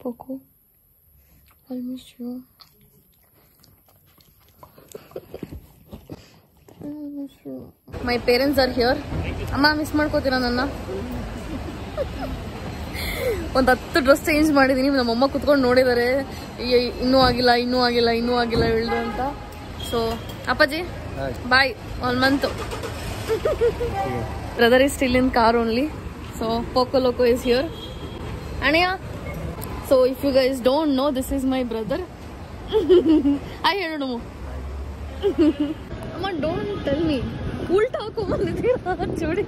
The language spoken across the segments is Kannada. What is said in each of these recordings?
Poco. I miss you. I miss you. My parents are here. ಅಮ್ಮ ಮಿಸ್ ಮಾಡ್ಕೋತೀರಾ ನನ್ನ? ಒಂದು ಹತ್ತು ಡ್ರೆಸ್ ಚೇಂಜ್ ಮಾಡಿದ್ದೀನಿ ನಮ್ಮಮ್ಮ ಕುತ್ಕೊಂಡು ನೋಡಿದ್ದಾರೆ ಇನ್ನೂ ಆಗಿಲ್ಲ ಇನ್ನೂ ಆಗಿಲ್ಲ ಇನ್ನೂ ಆಗಿಲ್ಲ ಹೇಳ್ದು ಅಂತ. ಸೊ ಅಪ್ಪಾಜಿ bye one month brother is still in car only so Poco Loco is here so if you guys don't know this is my brother hi ಹೇಳು ಅಮ್ಮ ಡೋಂಟ್ ಟೆಲ್ ಮೀ ಉಲ್ಟಾ ಹಾಕೊಂಡ್ಬಂದಿದ್ದೀರಾ ಜೋಡಿ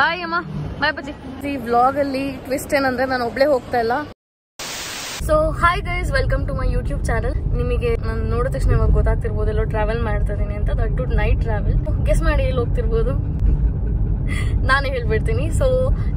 ಬಾಯ್ ಅಮ್ಮ ಬಾಯ್ ಬಜ್ಜಿ ಈ ವ್ಲಾಗ್ ಅಲ್ಲಿ ಟ್ವಿಸ್ಟ್ ಏನಂದ್ರೆ ನಾನು ಒಬ್ಳೆ ಹೋಗ್ತಾ ಇಲ್ಲ. So hi guys welcome to my YouTube channel ನಿಮಗೆ ನಾನು ನೋಡಿದ ತಕ್ಷಣ ಇವಾಗ ಗೊತ್ತಾಗ್ತಿರ್ಬೋದು ಎಲ್ಲೋ ಟ್ರಾವೆಲ್ ಮಾಡ್ತಾ ಇದೀನಿ ಅಂತ. That tonight travel guess ಮಾಡಿ ಎಲ್ಲಿ ಹೋಗ್ತಿರ್ಬೋದು? ನಾನೇ ಹೇಳ್ಬಿಡ್ತೀನಿ. ಸೊ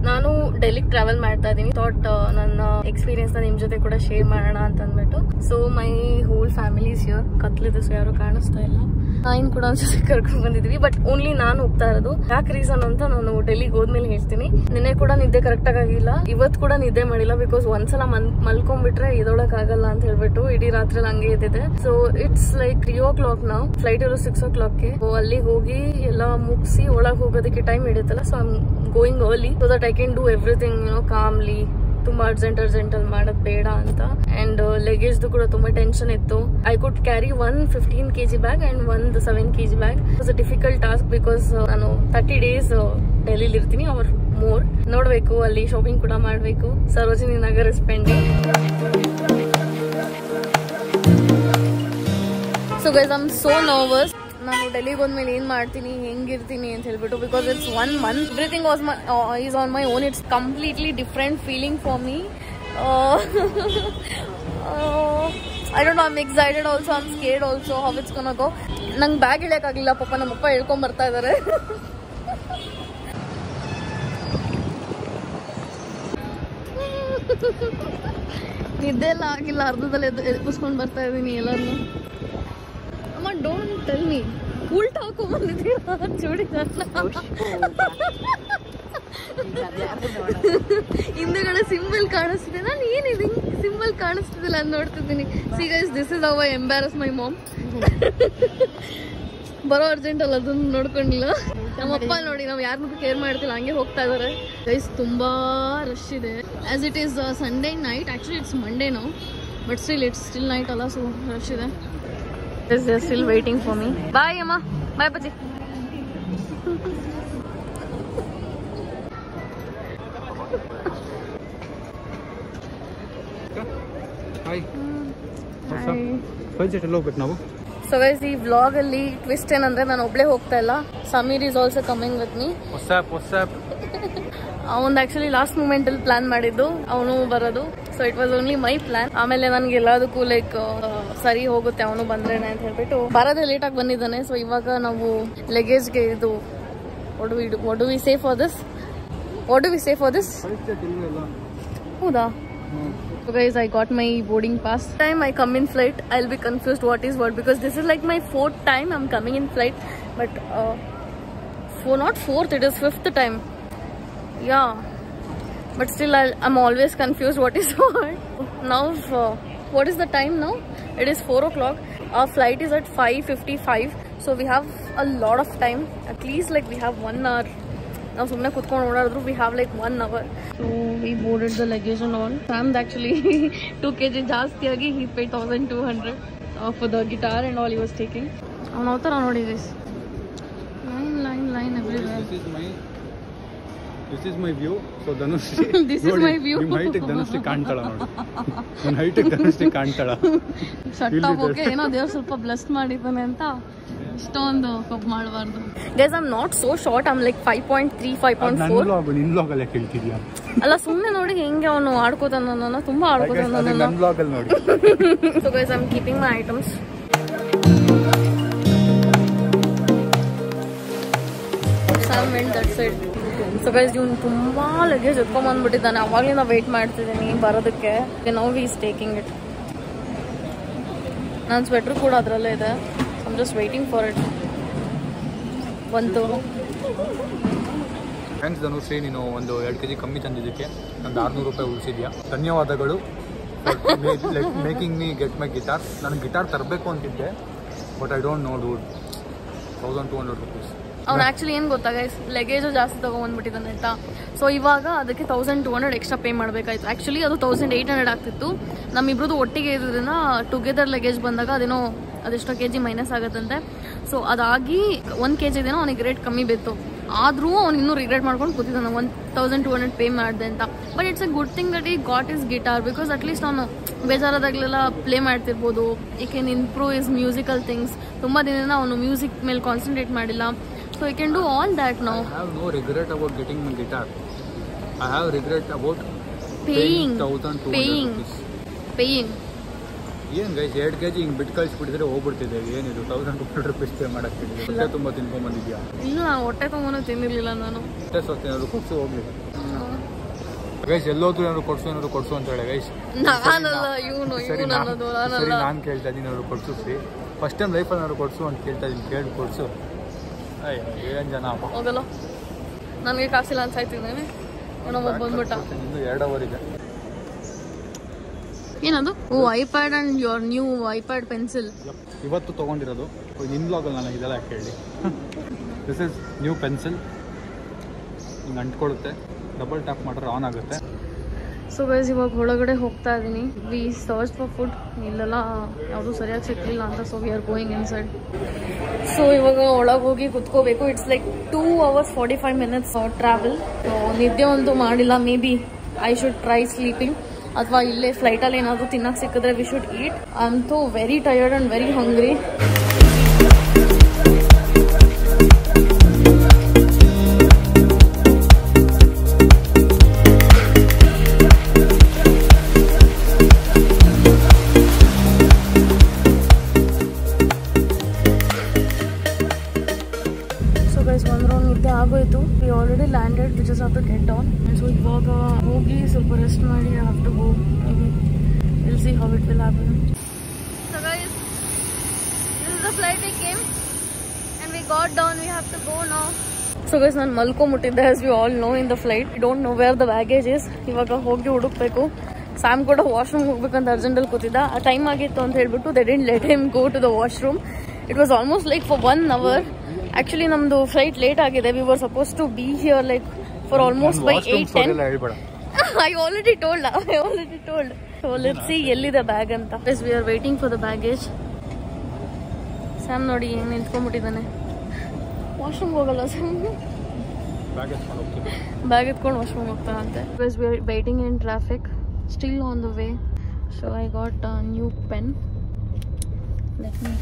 ನಾನು ಡೆಲ್ಲಿಗೆ ಟ್ರಾವೆಲ್ ಮಾಡ್ತಾ ಇದ್ದೀನಿ. ಥಾಟ್ ನನ್ನ ಎಕ್ಸ್ಪೀರಿಯನ್ಸ್ ನಿಮ್ಮ ಜೊತೆ ಕೂಡ ಶೇರ್ ಮಾಡೋಣ ಅಂತ ಅಂದ್ಬಿಟ್ಟು so my whole families here ಕತ್ಲಿದ್ದು so ಯಾರು ಕಾಣಿಸ್ತಾ ಇಲ್ಲ. ನಾಯಿನ್ ಕೂಡ ಒಂದ್ಸತಿ ಕರ್ಕೊಂಡ್ ಬಂದಿದ್ವಿ ಬಟ್ ಓನ್ಲಿ ನಾನು ಹೋಗ್ತಾ ಇರೋದು. ಯಾಕೆ ರೀಸನ್ ಅಂತ ನಾನು ಡೆಲ್ಲಿಗೆ ಹೋದ್ಮೇಲೆ ಹೇಳ್ತೀನಿ. ನಿನ್ನೆ ಕೂಡ ನಿದ್ದೆ ಕರೆಕ್ಟ್ ಆಗಿಲ್ಲ. ಇವತ್ತು ಕೂಡ ನಿದ್ದೆ ಮಾಡಿಲ್ಲ ಬಿಕಾಸ್ ಒಂದ್ಸಲ ಮಲ್ಕೊಂಡ್ಬಿಟ್ರೆ ಇದೊಳಕ್ ಆಗಲ್ಲ ಅಂತ ಹೇಳ್ಬಿಟ್ಟು ಇಡೀ ರಾತ್ರಿ ಹಂಗೆ ಇದ್ದಿದೆ so it's like three o'clock ನಾವು ಫ್ಲೈಟ್ ಇರೋ ಸಿಕ್ಸ್ ಓ ಕ್ಲಾಕ್ಗೆ ಅಲ್ಲಿಗೆ ಹೋಗಿ ಎಲ್ಲ ಮುಗಿಸಿ ಒಳಗೆ ಹೋಗೋದಕ್ಕೆ time ಹಿಡಿಯುತ್ತಲ್ಲ so I'm going early so that I can do everything you know calmly ತುಂಬಾ ಅರ್ಜೆಂಟ್ ಅರ್ಜೆಂಟ್ ಅಲ್ಲಿ ಮಾಡೋದ್ ಬೇಡ ಅಂತ. ಅಂಡ್ ಲಗೇಜ್ ಕೂಡ ತುಂಬಾ ಟೆನ್ಷನ್ ಇತ್ತು. I could carry one fifteen KG bag and one seven KG bag it's a difficult task because ನಾನು ತರ್ಟಿ ಡೇಸ್ ಡೆಲ್ಲಿಲಿ ಇರ್ತೀನಿ ಅವ್ರ ಮೋರ್ ನೋಡ್ಬೇಕು, ಅಲ್ಲಿ ಶಾಪಿಂಗ್ ಕೂಡ ಮಾಡ್ಬೇಕು. Sarojini Nagar spend so guys I'm so nervous ನಾನು ಡೆಲ್ಲಿಗೆ ಹೋದ್ಮೇಲೆ ಏನ್ ಮಾಡ್ತೀನಿ, ಹೆಂಗಿರ್ತೀನಿ ಅಂತ ಹೇಳ್ಬಿಟ್ಟು because it's one month everything was my is on my own it's completely different feeling for me I don't I'm excited also I'm scared also how it's gonna go ನಂಗೆ ಬ್ಯಾಗ್ ಇಳಿಯೋಕ್ಕಾಗಿಲ್ಲ ಪಾಪ ನಮ್ಮಪ್ಪ ಹೇಳ್ಕೊಂಡ್ ಬರ್ತಾ ಇದಾರೆ. ನಿದ್ದೆ ಎಲ್ಲ ಆಗಿಲ್ಲ, ಅರ್ಧದಲ್ಲಿ ಎದ್ದು ಬರ್ತಾ ಇದ್ದೀನಿ ಎಲ್ಲರನ್ನು ಟೆಲ್ ಮಿ ಉಲ್ಟಾ ಹಾಕೊಂಡ್ಬಂದಿದ್ದೀರಾ ಜೋಡಿ ಹಿಂದೆಗಡೆ ಸಿಂಬಲ್ ಕಾಣಿಸ್ತಿದೆ. ನಾನು ಏನಿದೆ? ಸಿಂಬಲ್ ಕಾಣಿಸ್ತಿದಿಲ್ಲ ಅಂತ ನೋಡ್ತಿದ್ದೀನಿ. See guys this is a embarrass my ma'am ಬರೋ ಅರ್ಜೆಂಟ್ ಅಲ್ಲ ಅದನ್ನು ನೋಡ್ಕೊಂಡಿಲ್ಲ. ನಮ್ಮಪ್ಪ ನೋಡಿ, ನಾವು ಯಾರನ್ನೂ ಕೇರ್ ಮಾಡ್ತಿಲ್ಲ. ಹಂಗೆ ಹೋಗ್ತಾ ಇದಾರೆ. ಗೈಸ್ ತುಂಬಾ ರಶ್ ಇದೆ. As it is Sunday night actually it's Monday ನಾವು but still it's still night ಅಲ್ಲ ಸೊ ರಶ್ ಇದೆ. Is still waiting for me bye ಅಮ್ಮ bye Bajji hi five seat ಎಲ್ಲ ಹೋಗ್ಬೇಕು ನಾವು ಸೊ ಗೈಸ್ ಈ ವ್ಲಾಗ್ ಅಲ್ಲಿ ಟ್ವಿಸ್ಟ್ ಏನಂದ್ರೆ ನಾನು ಒಬ್ಳೆ ಹೋಗ್ತಾ ಇಲ್ಲ. Sameer is also coming with me WhatsApp ಅವನ್ ಆಕ್ಚುಲಿ ಲಾಸ್ಟ್ ಮೂಮೆಂಟ್ ಅಲ್ಲಿ ಪ್ಲಾನ್ ಮಾಡಿದ್ದು. ಅವನು ಬರೋದು. So it was only my plan ಆಮೇಲೆ ನನ್ಗೆ ಎಲ್ಲದಕ್ಕೂ ಲೈಕ್ ಸರಿ ಹೋಗುತ್ತೆ ಅವನು ಬಂದ್ರೇನೆ ಅಂತ ಹೇಳ್ಬಿಟ್ಟು ಬರೋದೇ ಲೇಟ್ ಆಗಿ ಬಂದಿದ್ದಾನೆ ಸೊ ಇವಾಗ ನಾವು ಲಗೇಜ್ಗೆ ಇದು ಒಡು V ಒಡು V safe for this ಒಡು V safe for this ಹೌದಾ So guys, I got my boarding pass. Time I come in flight, I'll be confused what is what because this is like my fourth time I'm coming in flight, but uh, for not fourth, it is fifth time. Yeah, but still I'll, I'm always confused what is what. Now, uh, what is the time now? It is four o'clock. Our flight is at 5:55, so we have a lot of time. At least like we have one hour. ನಾವು ಸುಮ್ಮನೆ ಕುತ್ಕೊಂಡು ಓಡಾಡಿದ್ರು we have like one hour so we boarded the luggage and all ಸ್ಯಾಮ್ದ್ actually two K G ಜಾಸ್ತಿ ಆಗಿ he pay thousand two hundred for the guitar and all was taking ಅವ್ನು ಅವತರ ನೋಡಿ guys line line line everywhere this is my this view so Dhanushree This is my view. ನಿಮ್ಮ ಹೈಟಿಗೆ ಧನುಶ್ರೀ ಕಾಣ್ತಾಳ ನೋಡಿ. ನನ್ನ ಹೈಟಿಗೆ ಧನುಶ್ರೀ ಕಾಣ್ತಾಳ. ಶಟ್ ಇಲ್ಲಿ ಆಫ್ ಓಕೆ ಏನೋ ದೇವ್ರು ಸ್ವಲ್ಪ ಬ್ಲೆಸ್ ಮಾಡಿದ್ದಾನೆ ಅಂತ ಇಷ್ಟೊಂದು ಕೊಬ್ಬು ಮಾಡಬಾರ್ದು. Guys I'm not so short I'm like five point three five point four ನಿನ್ ಬ್ಲಾಗ್ ಅಲ್ಲೇ ಕೇಳ್ತಿದ್ಯಾ? ಅಲ್ಲ ಸುಮ್ಮನೆ ನೋಡಿ ಹೆಂಗೆ ಅವನು ಆಡ್ಕೋತಾನ ನನ್ನ ತುಂಬಾ ಆಡ್ಕೋತಾನ ನನ್ನ ನನ್ನ ಬ್ಲಾಗ್ ಅಲ್ಲಿ ನೋಡಿ. So guys am keeping my items some went that side so guys ಇವ್ನು ತುಂಬಾ ಲಗೇಜ್ ಎತ್ಕೊಂಡ್ ಬಂದ್ಬಿಟ್ಟಿದ್ದಾನೆ. ನಾವು ವೇಟ್ ಮಾಡ್ತಿದ್ದೀನಿ ಬರೋದಕ್ಕೆ. ನೋ ಈಸ್ ಟೇಕಿಂಗ್ ಇಟ್ ನನ್ನ ಸ್ವೆಟ್ರ್ ಕೂಡ ಅದರಲ್ಲೇ ಇದೆ. I'm just waiting for it ಬಂತು. ಥ್ಯಾಂಕ್ಸ್ ಧನುಶ್ರೀ, ನೀನು ಒಂದು ಎರಡು ಕೆ ಜಿ ಕಮ್ಮಿ ತಂದಿದ್ದಕ್ಕೆ ನಂದು ಆರುನೂರು ರೂಪಾಯಿ ಉಳಿಸಿದ್ಯಾ? ಧನ್ಯವಾದಗಳು. Making me get my guitar ನಾನು ಗಿಟಾರ್ ತರಬೇಕು ಅಂತಿದ್ದೆ but I don't know dude thousand two hundred rupees ಅವ್ನು ಆಕ್ಚುಲಿ ಏನು ಗೊತ್ತಾ ಲಗೇಜು ಜಾಸ್ತಿ ತೊಗೊಂಬಂದ್ಬಿಟ್ಟಿದ್ದಾನೆ, ಆಯ್ತಾ? ಸೊ ಇವಾಗ ಅದಕ್ಕೆ thousand two hundred extra pay ಮಾಡಬೇಕಾಯ್ತು. Actually ಅದು ತೌಸಂಡ್ ಏಯ್ಟ್ ಹಂಡ್ರೆಡ್ ಆಗ್ತಿತ್ತು. ನಮ್ಮಿಬ್ರದ್ದು ಒಟ್ಟಿಗೆ ಇರೋದ್ರಿಂದ ಟುಗೆದರ್ ಲಗೇಜ್ ಬಂದಾಗ ಅದೇನೋ ಅದೆಷ್ಟೋ ಕೆ ಜಿ ಮೈನಸ್ ಆಗುತ್ತಂತೆ. ಸೊ ಅದಾಗಿ ಒಂದು ಕೆ ಜಿದೇನೋ ಅವನಿಗೆ ರೇಟ್ ಕಮ್ಮಿ ಬಿತ್ತು. ಆದರೂ ಅವ್ನು ಇನ್ನೂ ರಿಗ್ರೆಟ್ ಮಾಡ್ಕೊಂಡು ಕೂತಿದ್ದಾನೆ one thousand two hundred pay ಮಾಡಿದೆ ಅಂತ. But it's a good thing that he got his guitar because at least ಅವನು ಬೇಜಾರಾದಾಗಲೆಲ್ಲ play ಮಾಡ್ತಿರ್ಬೋದು. He can improve his musical things ತುಂಬ ದಿನದಿಂದ ಅವನು ಮ್ಯೂಸಿಕ್ ಮೇಲೆ ಕಾನ್ಸಂಟ್ರೇಟ್ ಮಾಡಿಲ್ಲ. So I can do all that ನಾವು I have no regret about getting my guitar. I have regret about Paying. thousand two Paying. hundred rupees. ಏನ್ ಗೈಸ್ ಎರಡು ಕೆ ಜಿ ಹಿಂಗೆ ಬಿಟ್ಟು ಕಳಿಸ್ಬಿಟ್ಟಿದ್ರೆ ಹೋಗ್ಬಿಡ್ತಿದ್ದೇವೆ ಏನಿದು ತೌಸಂಡ್ ಹಂಡ್ರೆಡ್ ರುಪೀಸ್ ಪೇ ಮಾಡಕ್ಕೆ ಹೊಟ್ಟೆ ತುಂಬ ತಿನ್ಕೊಂಬಂದಿದ್ಯಾ? ಇಲ್ಲ ನಾನು ಹೊಟ್ಟೆ ತೊಗೊಂಡು ತಿನ್ನಿರ್ಲಿಲ್ಲ ನಾನು. ಹೊಟ್ಟೆ ಸ್ವತ್ತು ಏನಾದ್ರು ಕೊಡ್ಸು ಹೋಗ್ಲಿ. ಗೈಸ್ ಎಲ್ಲೋದ್ರು ಏನಾದ್ರು ಕೊಡ್ಸು ಏನಾದ್ರು ಕೊಡ್ಸು ಅಂತ ಹೇಳಿ ಗೈಸ್ ನಾನಲ್ಲ ಇವನು ಸರಿ ನಾನು ಕೇಳ್ತಾ ಇದ್ದೀನಿ ಏನಾದ್ರು ಕೊಡ್ಸು ಫ್ರೀ ಫಸ್ಟ್ ಟೈಮ್ ಲೈಫಲ್ಲಿ ಏನಾದ್ರು ಕೊಡ್ಸು ಅಂತ ಕೇಳ್ತಾ ಇದ್ದೀನಿ ಕೇಳಿ ಕೊಡ್ಸು. ಏನು ಜನ ಹೋಗಲ್ಲ ನನಗೆ ಕಾಸಿಲ್ಲ ಸಾಯ್ತಿದ್ದೇನೆ ಅವನೊಬ್ಬ ಬಂದ್ಬಿಟ್ಟ. ಇನ್ನು ಎರಡು ಅವರ್ ಇದೆ ಏನದು? ಓ iPad and your new iPad pencil ಇವತ್ತು ತೊಗೊಂಡಿರೋದು. ಲಾಗ್ ಬ್ಲಾಗಲ್ಲಿ ನನಗೆ ಇದೆಲ್ಲ ಕೇಳಿ ದಿಸ್ ಇಸ್ ನ್ಯೂ ಪೆನ್ಸಿಲ್ ಹಿಂಗೆ ಅಂಟ್ಕೊಳ್ಳುತ್ತೆ. ಡಬಲ್ ಟ್ಯಾಪ್ ಮಾಡಿದ್ರೆ ಆನ್ ಆಗುತ್ತೆ. ಸೊ ಗೈಸ್ ಇವಾಗ ಒಳಗಡೆ ಹೋಗ್ತಾ ಇದ್ದೀನಿ ವಿ ಸರ್ಚ್ ಫಾರ್ ಫುಡ್ ಇಲ್ಲೆಲ್ಲ ಯಾವುದು ಸರಿಯಾಗಿ ಸಿಕ್ಕಲಿಲ್ಲ ಅಂತ so we are going inside so ಇವಾಗ ಒಳಗೆ ಹೋಗಿ ಕುತ್ಕೋಬೇಕು. It's like two hours forty five minutes travel ನಿದ್ದೆ ಒಂದು ಮಾಡಿಲ್ಲ. Maybe I should try sleeping ಅಥವಾ ಇಲ್ಲೇ ಫ್ಲೈಟಲ್ಲಿ ಏನಾದರೂ ತಿನ್ನಕ್ಕೆ ಸಿಕ್ಕಿದ್ರೆ ವಿ ಶುಡ್ ಈಟ್ ಅಂತೂ very tired and very hungry so ಇವಾಗ ಹೋಗಿ ಸ್ವಲ್ಪ ರೆಸ್ಟ್ ಮಾಡಿ have to go will see how it will happen so guys this is the flight we came and we got down we have to go now so guys ನಾನು ಮಲ್ಕೊಂಬಿಟ್ಟಿದ್ದೆ as we all know in the flight I don't know where the baggage is ಇವಾಗ ಹೋಗಿ ಹುಡುಕ್ಬೇಕು. ಸ್ಯಾಮ್ ಕೂಡ ವಾಶ್ರೂಮ್ ಹೋಗ್ಬೇಕಂತ ಅರ್ಜೆಂಟಲ್ಲಿ ಕೂತಿದ್ದ. ಆ ಟೈಮ್ ಆಗಿತ್ತು ಅಂತ ಹೇಳ್ಬಿಟ್ಟು they didn't let him go to the washroom it was almost like for one hour actually ನಮ್ಮದು ಫ್ಲೈಟ್ ಲೇಟ್ ಆಗಿದೆ. We were supposed to be here like for almost by eight ten ಎಲ್ಲ ಹೇಳ್ಬೇಡ I already told I already told so let's see ಎಲ್ಲಿದೆ ಬ್ಯಾಗ್ ಅಂತ as we are waiting for the baggage Sam ನೋಡಿ ಹೆಂಗ್ ನಿಂತ್ಕೊಂಡ್ಬಿಟ್ಟಿದ್ದಾನೆ ವಾಶ್ರೂಮ್ ಹೋಗಲ್ಲ ಸ್ಯಾಮ್ ಬ್ಯಾಗ್ ಎತ್ಕೊಂಡು ಹೋಗ್ತೀನಿ ಬ್ಯಾಗ್ ಎತ್ಕೊಂಡು washroom ಹೋಗ್ತಾನಂತೆ because we are waiting in traffic still on the way so I got new pen let me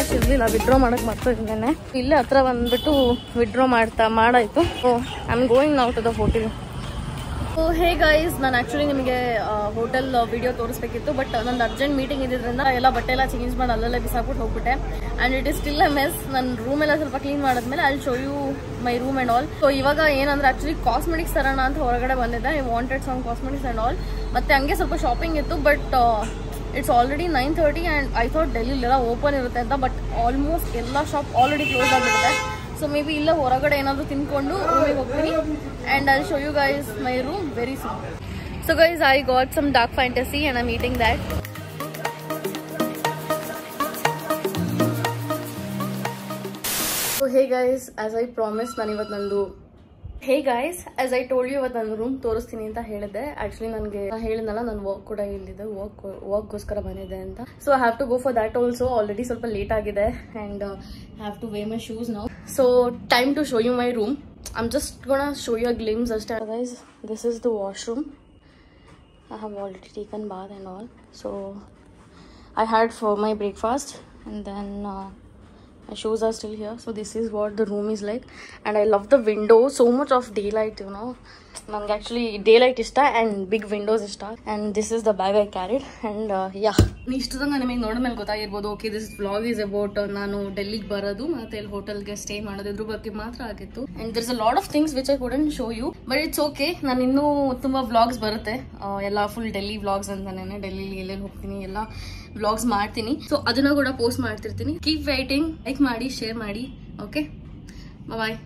Cash ಇರಲಿಲ್ಲ ವಿಡ್ರಾ ಮಾಡಕ್ ಮರ್ತೋಗಿದ್ದೇನೆ ಇಲ್ಲೇ ಹತ್ರ ಬಂದ್ಬಿಟ್ಟು ವಿಡ್ರಾ ಮಾಡ್ತಾ, ಮಾಡಾಯಿತು. So I am going now to the hotel so hey guys ನಾನು ಆ್ಯಕ್ಚುಲಿ ನಿಮಗೆ ಹೋಟೆಲ್ ವಿಡಿಯೋ ತೋರಿಸ್ಬೇಕಿತ್ತು ಬಟ್ ನಂದು ಅರ್ಜೆಂಟ್ ಮೀಟಿಂಗ್ ಇದ್ದಿದ್ದರಿಂದ ಎಲ್ಲ ಬಟ್ಟೆ ಎಲ್ಲ ಚೇಂಜ್ ಮಾಡಿ ಅಲ್ಲೆಲ್ಲ ಬಿಸಾಕ್ಬಿಟ್ಟು ಹೋಗ್ಬಿಟ್ಟೆ. And it is still a mess ನನ್ನ ರೂಮ್ ಎಲ್ಲ ಸ್ವಲ್ಪ ಕ್ಲೀನ್ ಮಾಡಿದ್ಮೇಲೆ ಅಲ್ಲಿ show you my room and all so ಇವಾಗ ಏನಂದ್ರೆ ಆ್ಯಕ್ಚುಲಿ ಕಾಸ್ಮೆಟಿಕ್ಸ್ ತರೋಣ ಅಂತ ಹೊರಗಡೆ ಬಂದಿದ್ದೆ. I wanted some cosmetics and all ಮತ್ತೆ ಹಂಗೆ ಸ್ವಲ್ಪ ಶಾಪಿಂಗ್ ಇತ್ತು but it's already nine thirty and I thought ಡೆಲ್ಲಿಲೆಲ್ಲ open ಇರುತ್ತೆ ಅಂತ ಬಟ್ ಆಲ್ಮೋಸ್ಟ್ ಎಲ್ಲ ಶಾಪ್ ಆಲ್ರೆಡಿ ಕ್ಲೋಸ್ ಆಗಿರುತ್ತೆ ಸೊ ಮೇ ಬಿ ಇಲ್ಲ ಹೊರಗಡೆ ಏನಾದರೂ ತಿನ್ಕೊಂಡು ರೂಮಿಗೆ ಹೋಗ್ತೀನಿ. And I show you guys my room very soon so guys I got some Dark Fantasy and I meeting that so hey guys as I promise ನಾನು ಇವತ್ತು ನಂದು hey guys as I told you ಇವತ್ತು ನನ್ನ ರೂಮ್ ತೋರಿಸ್ತೀನಿ ಅಂತ ಹೇಳಿದೆ ಆಕ್ಚುಲಿ ನನಗೆ ಹೇಳಿದ್ನಲ್ಲ ನನ್ನ ವರ್ಕ್ ಕೂಡ ಇಲ್ಲಿದೆ. ವರ್ಕ್ ವರ್ಕ್ಗೋಸ್ಕರ ಬಂದಿದೆ ಅಂತ. So I have to go for that also already ಸ್ವಲ್ಪ ಲೇಟ್ ಆಗಿದೆ and have to wear my shoes now so time to show you my room I'm just gonna show you glimpse ಅಷ್ಟೇ. Guys this is the washroom I have already taken bath and all so I had for my breakfast uh, my shoes are still here. So this is what the room is like. And I love the window. So much of daylight, you know. ನಂಗೆ ಆ್ಯಕ್ಚುಲಿ ಡೇ ಲೈಟ್ ಇಷ್ಟ ಆ್ಯಂಡ್ ಬಿಗ್ ವಿಂಡೋಸ್ ಇಷ್ಟ and this is the bag I carried and yeah ಇಷ್ಟದಂಗ ನಿಮಗೆ ನೋಡಿದ್ಮೇಲೆ ಗೊತ್ತಾಗಿರ್ಬೋದು okay this vlog is about ನಾನು ಡೆಲ್ಲಿಗೆ ಬರೋದು ಮತ್ತೆ ಇಲ್ಲಿ ಹೋಟೆಲ್ಗೆ ಸ್ಟೇ ಮಾಡೋದು ಇದ್ರ ಬಗ್ಗೆ ಮಾತ್ರ ಆಗಿತ್ತು and there's a lot of things which I couldn't show you but it's okay ನಾನು ಇನ್ನೂ ತುಂಬ ವ್ಲಾಗ್ಸ್ ಬರುತ್ತೆ ಎಲ್ಲ ಫುಲ್ ಡೆಲ್ಲಿ ವ್ಲಾಗ್ಸ್ ಅಂತಾನೆ ಡೆಲ್ಲಿಲಿ ಎಲ್ಲೆಲ್ಲಿ ಹೋಗ್ತೀನಿ ಎಲ್ಲ ವ್ಲಾಗ್ಸ್ ಮಾಡ್ತೀನಿ. ಸೊ ಅದನ್ನ ಕೂಡ ಪೋಸ್ಟ್ ಮಾಡ್ತಿರ್ತೀನಿ. ಕೀಪ್ ವೈಟಿಂಗ್ ಲೈಕ್ ಮಾಡಿ ಶೇರ್ ಮಾಡಿ. Okay bye